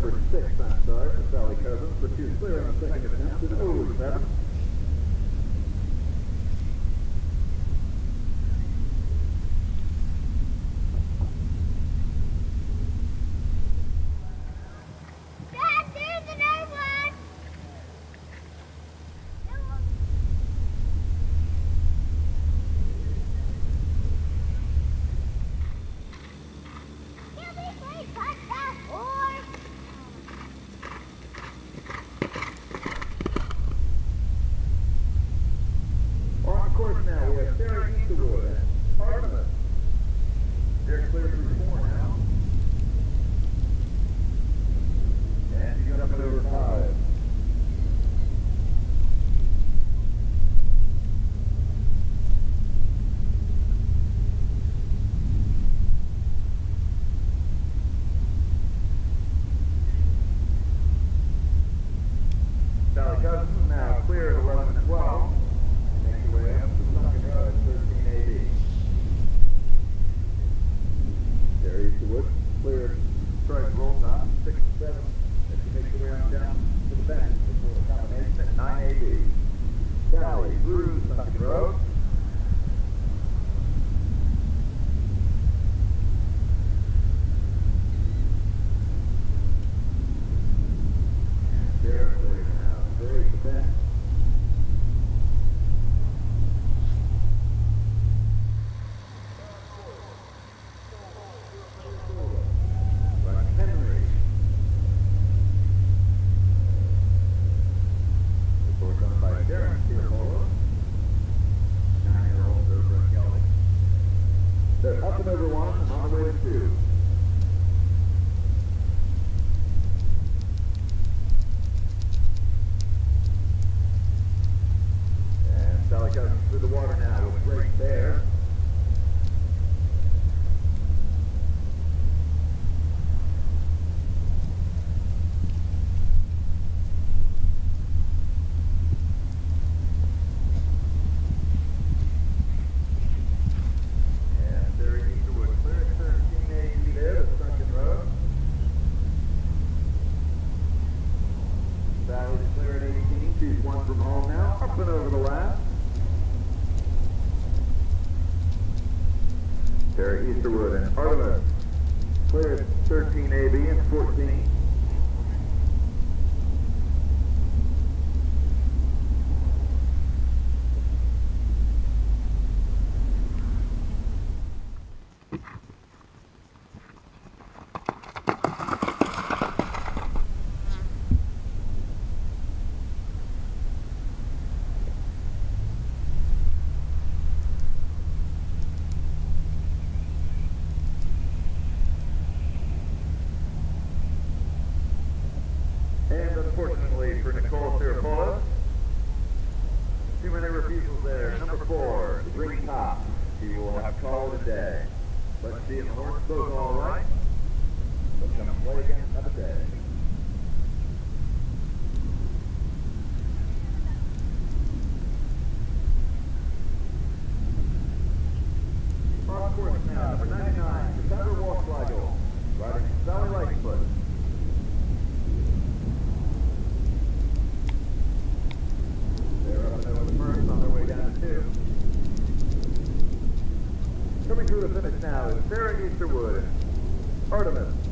number six, I'm for Sally Cousins, for two clear clearing second attempt at 07. Through the water now with Great Bear. And there Easterwood clear at 1380 there, the Sunken Road. Clear at 18. She's one from home now. Up and over the last. Terry Easterwood and Artemis clear 13 AB and 14. Called it a day. Let's see if the horse goes all right. Let's come play again another day. On course now, number 99, Cassandra Walsweigel, riding Sally Lightfoot. They're up and over the first on their way down to two. Coming through the finish now is Sara Easterwood Artemis